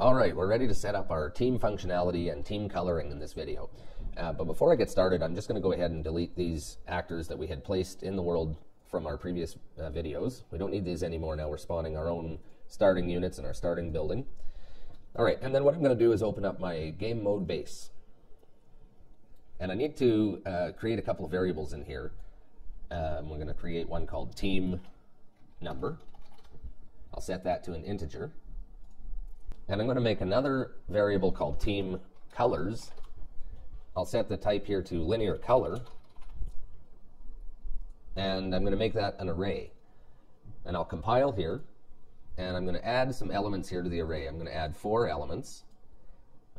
All right, we're ready to set up our team functionality and team coloring in this video. Uh, but before I get started, I'm just going to go ahead and delete these actors that we had placed in the world from our previous uh, videos. We don't need these anymore now. We're spawning our own starting units in our starting building. All right, and then what I'm going to do is open up my game mode base. And I need to uh, create a couple of variables in here. Um, we're going to create one called team number. I'll set that to an integer. And I'm going to make another variable called team colors. I'll set the type here to linear color. And I'm going to make that an array. And I'll compile here. And I'm going to add some elements here to the array. I'm going to add four elements.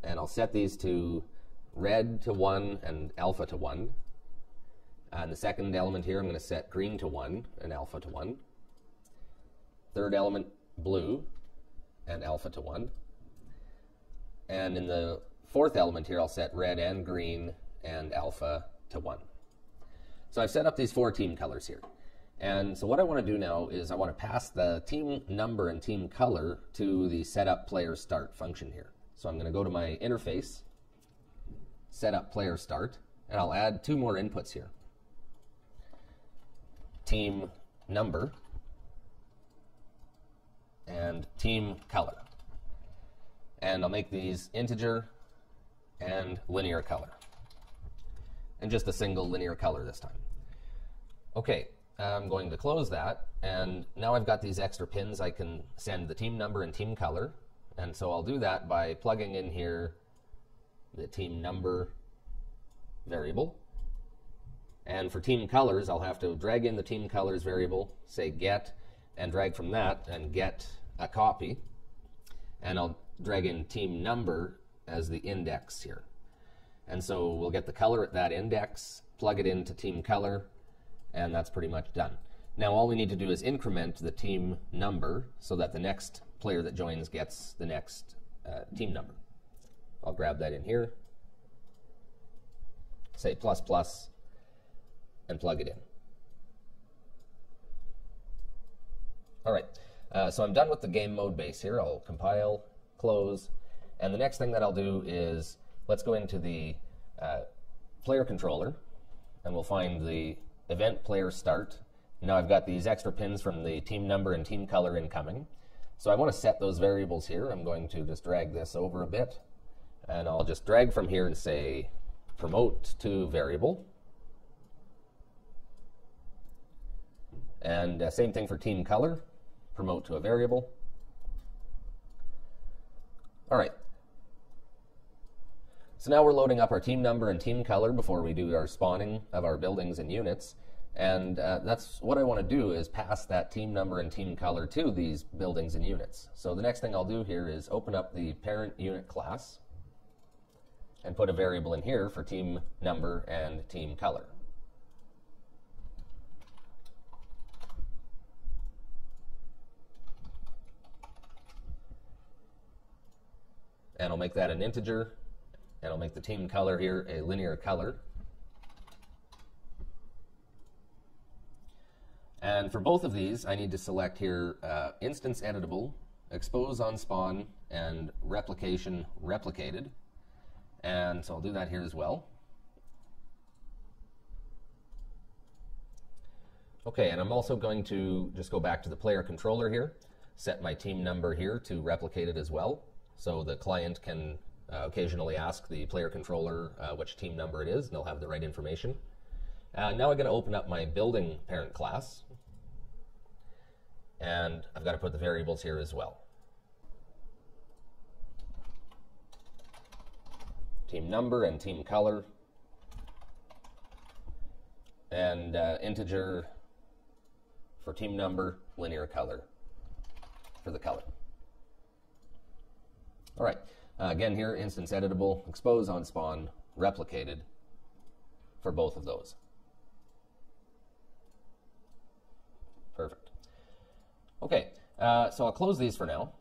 And I'll set these to red to 1 and alpha to 1. And the second element here, I'm going to set green to 1 and alpha to 1. Third element, blue and alpha to 1. And in the fourth element here, I'll set red and green and alpha to 1. So I've set up these four team colors here. And so what I want to do now is I want to pass the team number and team color to the setup player start function here. So I'm going to go to my interface, setup player start, and I'll add two more inputs here. Team number and team color. And I'll make these integer and linear color. And just a single linear color this time. Okay, I'm going to close that. And now I've got these extra pins. I can send the team number and team color. And so I'll do that by plugging in here the team number variable. And for team colors, I'll have to drag in the team colors variable, say get, and drag from that and get a copy. And I'll drag in team number as the index here. And so we'll get the color at that index, plug it into team color, and that's pretty much done. Now all we need to do is increment the team number so that the next player that joins gets the next uh, team number. I'll grab that in here, say plus plus, and plug it in. All right, uh, so I'm done with the game mode base here. I'll compile, close, and the next thing that I'll do is let's go into the uh, player controller, and we'll find the event player start. Now I've got these extra pins from the team number and team color incoming. So I want to set those variables here. I'm going to just drag this over a bit, and I'll just drag from here and say promote to variable. And uh, same thing for team color promote to a variable. All right. So now we're loading up our team number and team color before we do our spawning of our buildings and units. And uh, that's what I want to do is pass that team number and team color to these buildings and units. So the next thing I'll do here is open up the parent unit class and put a variable in here for team number and team color. And I'll make that an integer, and I'll make the team color here a linear color. And for both of these, I need to select here uh, instance editable, expose on spawn, and replication replicated. And so I'll do that here as well. Okay, and I'm also going to just go back to the player controller here, set my team number here to replicate it as well. So the client can uh, occasionally ask the player controller uh, which team number it is, and they'll have the right information. Uh, now I'm going to open up my building parent class, and I've got to put the variables here as well. Team number and team color, and uh, integer for team number, linear color for the color. All right, uh, again here, instance editable, expose on spawn, replicated for both of those. Perfect. Okay, uh, so I'll close these for now.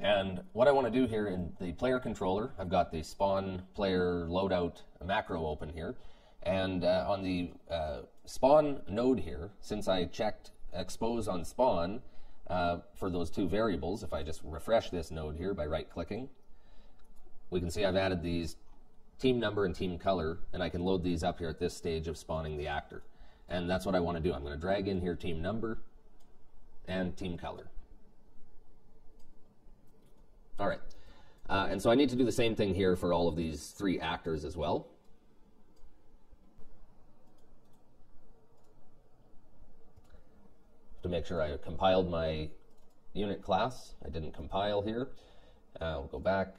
And what I want to do here in the player controller, I've got the spawn player loadout macro open here. And uh, on the uh, spawn node here, since I checked expose on spawn, uh, for those two variables, if I just refresh this node here by right-clicking, we can see I've added these team number and team color, and I can load these up here at this stage of spawning the actor. And that's what I want to do. I'm going to drag in here team number and team color. All right. Uh, and so I need to do the same thing here for all of these three actors as well. Make sure I compiled my unit class. I didn't compile here. Uh, I'll go back.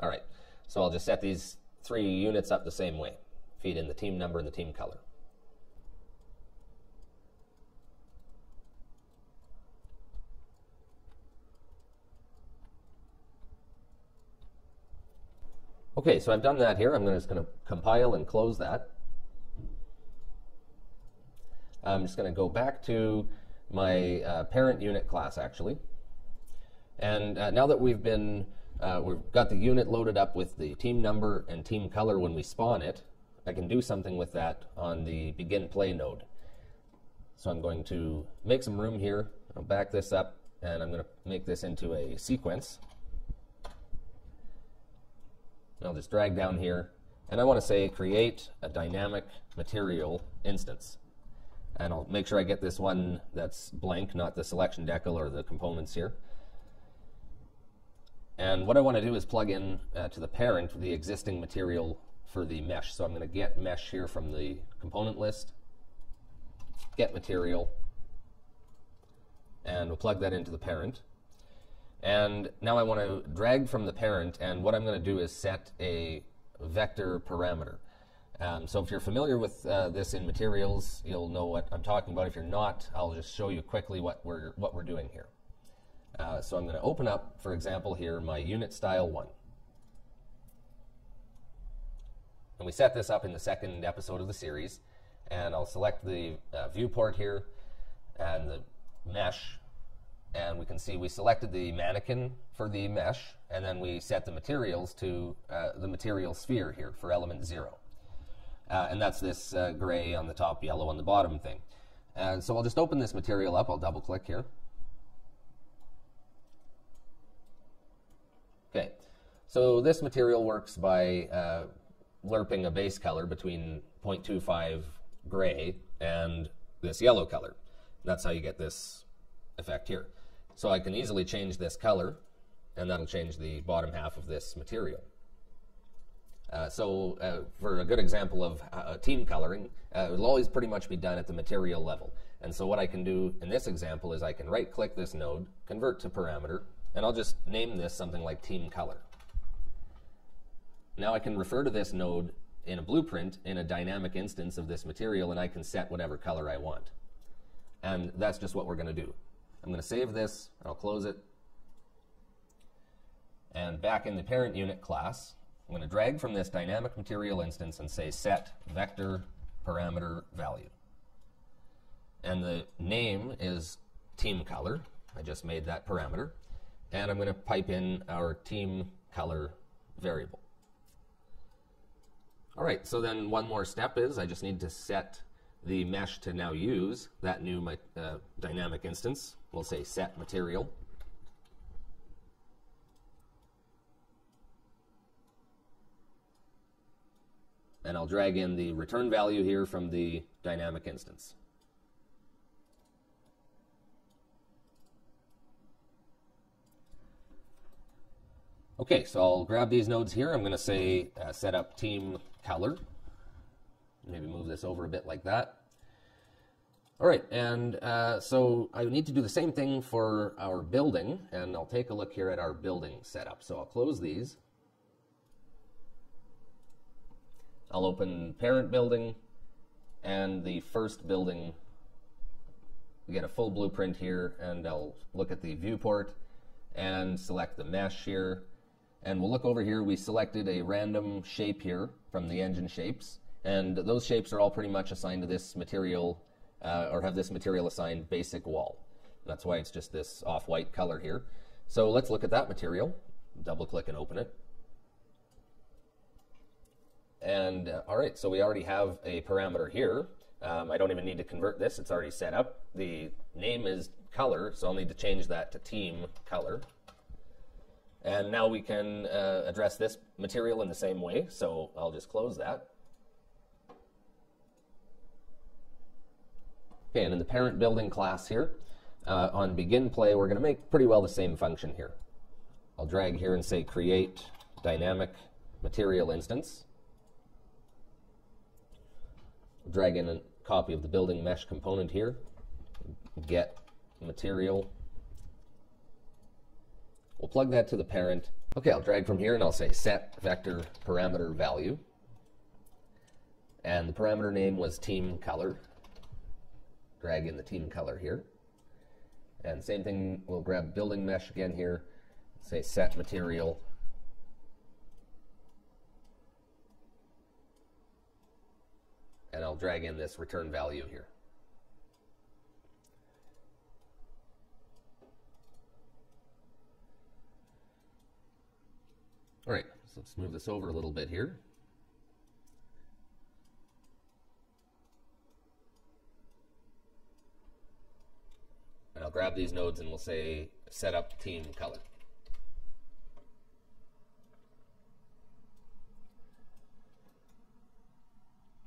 All right, so I'll just set these three units up the same way. Feed in the team number and the team color. Okay, so I've done that here. I'm just going to compile and close that. I'm just going to go back to my uh, parent unit class, actually. And uh, now that we've been, uh, we've got the unit loaded up with the team number and team color when we spawn it, I can do something with that on the begin play node. So I'm going to make some room here. I'll back this up, and I'm going to make this into a sequence. I'll just drag down here, and I want to say create a dynamic material instance. And I'll make sure I get this one that's blank, not the selection decal or the components here. And what I want to do is plug in uh, to the parent the existing material for the mesh. So I'm going to get mesh here from the component list, get material, and we'll plug that into the parent. And now I want to drag from the parent, and what I'm going to do is set a vector parameter. Um, so if you're familiar with uh, this in materials, you'll know what I'm talking about. If you're not, I'll just show you quickly what we're, what we're doing here. Uh, so I'm going to open up, for example, here my unit style 1. And we set this up in the second episode of the series. And I'll select the uh, viewport here and the mesh and we can see we selected the mannequin for the mesh, and then we set the materials to uh, the material sphere here for element zero. Uh, and that's this uh, gray on the top, yellow on the bottom thing. And so I'll just open this material up. I'll double click here. Okay, so this material works by uh, lerping a base color between 0.25 gray and this yellow color. That's how you get this effect here. So I can easily change this color, and that'll change the bottom half of this material. Uh, so uh, for a good example of uh, team coloring, uh, it'll always pretty much be done at the material level. And so what I can do in this example is I can right-click this node, convert to parameter, and I'll just name this something like team color. Now I can refer to this node in a blueprint in a dynamic instance of this material, and I can set whatever color I want. And that's just what we're going to do. I'm going to save this, I'll close it. And back in the parent unit class, I'm going to drag from this dynamic material instance and say set vector parameter value. And the name is team color. I just made that parameter. And I'm going to pipe in our team color variable. All right, so then one more step is I just need to set the mesh to now use that new uh, dynamic instance. We'll say set material. And I'll drag in the return value here from the dynamic instance. Okay, so I'll grab these nodes here. I'm going to say uh, set up team color. Maybe move this over a bit like that. All right, and uh, so I need to do the same thing for our building, and I'll take a look here at our building setup. So I'll close these. I'll open parent building and the first building. We get a full blueprint here, and I'll look at the viewport and select the mesh here. And we'll look over here. We selected a random shape here from the engine shapes. And those shapes are all pretty much assigned to this material uh, or have this material assigned basic wall. That's why it's just this off-white color here. So let's look at that material. Double click and open it. And uh, all right, so we already have a parameter here. Um, I don't even need to convert this, it's already set up. The name is color, so I'll need to change that to team color. And now we can uh, address this material in the same way, so I'll just close that. Okay, and in the parent building class here, uh, on begin play, we're going to make pretty well the same function here. I'll drag here and say create dynamic material instance. Drag in a copy of the building mesh component here. Get material. We'll plug that to the parent. Okay, I'll drag from here and I'll say set vector parameter value. And the parameter name was team color. Drag in the team color here. And same thing, we'll grab building mesh again here, say set material. I'll drag in this return value here. All right, so let's move this over a little bit here. And I'll grab these nodes and we'll say set up team color.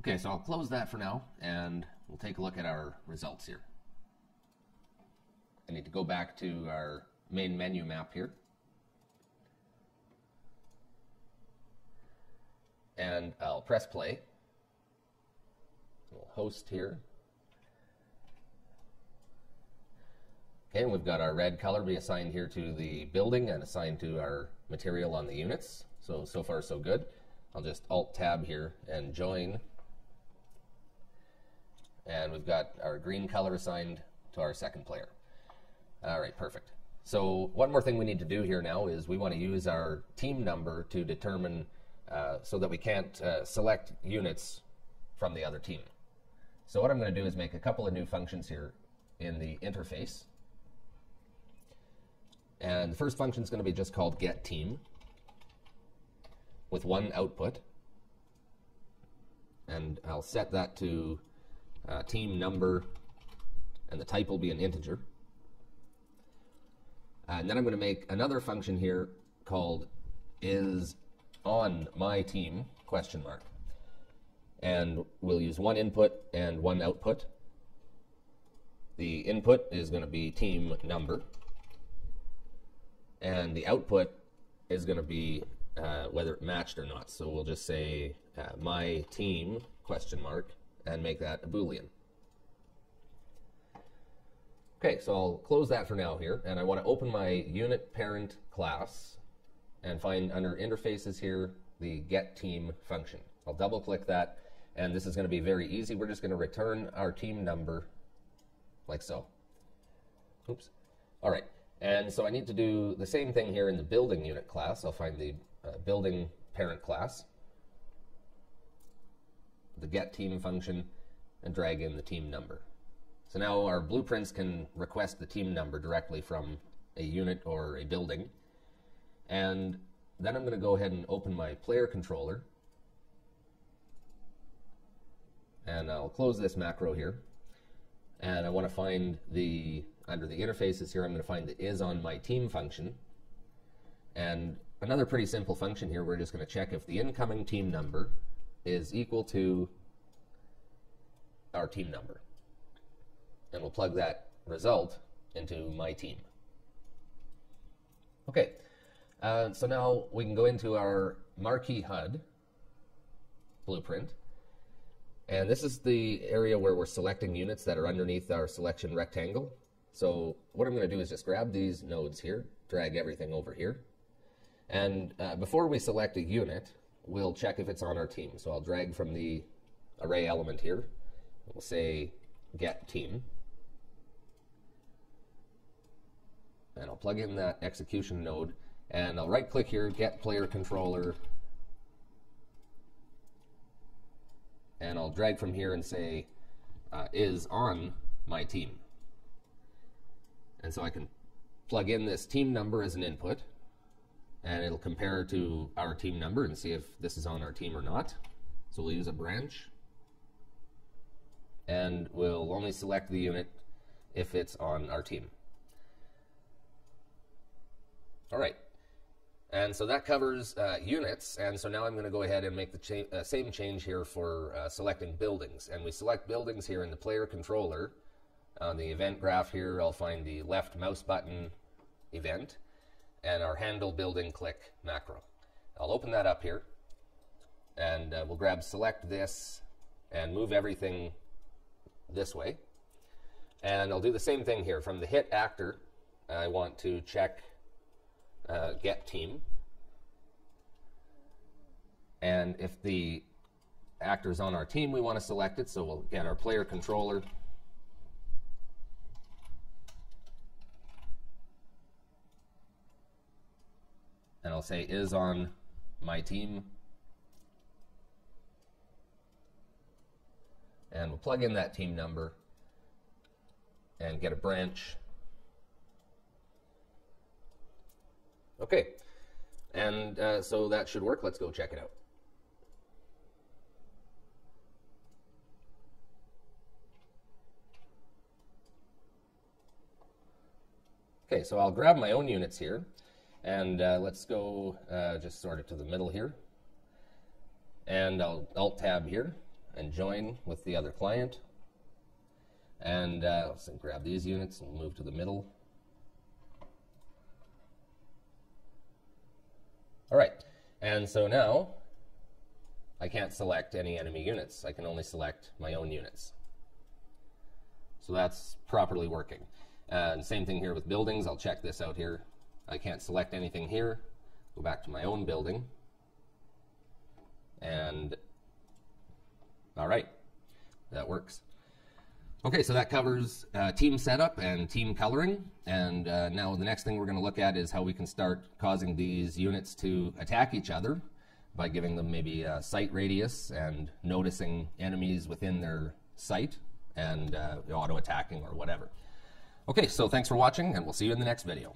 Okay, so I'll close that for now and we'll take a look at our results here. I need to go back to our main menu map here. And I'll press play. We'll host here. Okay, and we've got our red color be assigned here to the building and assigned to our material on the units. So, so far so good. I'll just Alt-Tab here and join. And we've got our green color assigned to our second player. All right, perfect. So one more thing we need to do here now is we want to use our team number to determine uh, so that we can't uh, select units from the other team. So what I'm going to do is make a couple of new functions here in the interface. And the first function is going to be just called get team with one output. And I'll set that to uh, team number, and the type will be an integer. And then I'm going to make another function here called is on my team question mark. And we'll use one input and one output. The input is going to be team number and the output is going to be uh, whether it matched or not. So we'll just say uh, my team question mark and make that a boolean. Okay, so I'll close that for now here, and I want to open my unit parent class and find under interfaces here the get team function. I'll double click that, and this is going to be very easy. We're just going to return our team number like so. Oops. All right. And so I need to do the same thing here in the building unit class. I'll find the uh, building parent class, the get team function, and drag in the team number. So now our blueprints can request the team number directly from a unit or a building. And then I'm going to go ahead and open my player controller. And I'll close this macro here. And I want to find the under the interfaces here, I'm going to find the is on my team function. And another pretty simple function here, we're just going to check if the incoming team number is equal to our team number. And we'll plug that result into my team. Okay, uh, so now we can go into our marquee HUD blueprint. And this is the area where we're selecting units that are underneath our selection rectangle. So what I'm going to do is just grab these nodes here, drag everything over here. And uh, before we select a unit, we'll check if it's on our team. So I'll drag from the array element here. We'll say get team. And I'll plug in that execution node. And I'll right click here, get player controller. And I'll drag from here and say uh, is on my team. And so I can plug in this team number as an input, and it'll compare to our team number and see if this is on our team or not. So we'll use a branch. and we'll only select the unit if it's on our team. All right. And so that covers uh, units. And so now I'm going to go ahead and make the cha uh, same change here for uh, selecting buildings. And we select buildings here in the player controller. On the event graph here, I'll find the left mouse button event and our handle building click macro. I'll open that up here and uh, we'll grab select this and move everything this way. And I'll do the same thing here. From the hit actor, I want to check uh, get team. And if the actor is on our team, we want to select it. So we'll get our player controller. I'll say is on my team. And we'll plug in that team number and get a branch. Okay, and uh, so that should work. Let's go check it out. Okay, so I'll grab my own units here, and uh, let's go uh, just sort it to the middle here. And I'll Alt-Tab here and join with the other client. And uh, let's grab these units and move to the middle. All right, and so now I can't select any enemy units. I can only select my own units. So that's properly working. And same thing here with buildings. I'll check this out here. I can't select anything here. Go back to my own building. And all right, that works. Okay, so that covers uh, team setup and team coloring. And uh, now the next thing we're going to look at is how we can start causing these units to attack each other by giving them maybe a sight radius and noticing enemies within their sight and uh, auto attacking or whatever. Okay, so thanks for watching, and we'll see you in the next video.